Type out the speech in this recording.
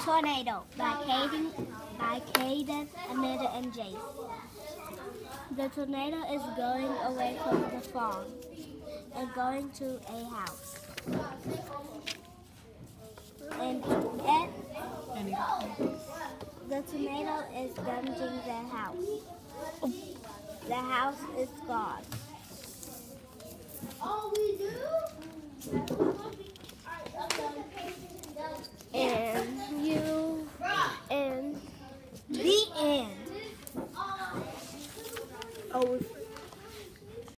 Tornado by Katie, by Kayden, Amanda, and Jace. The tornado is going away from the farm and going to a house. And at, the tornado is damaging the house. The house is gone. All we do I was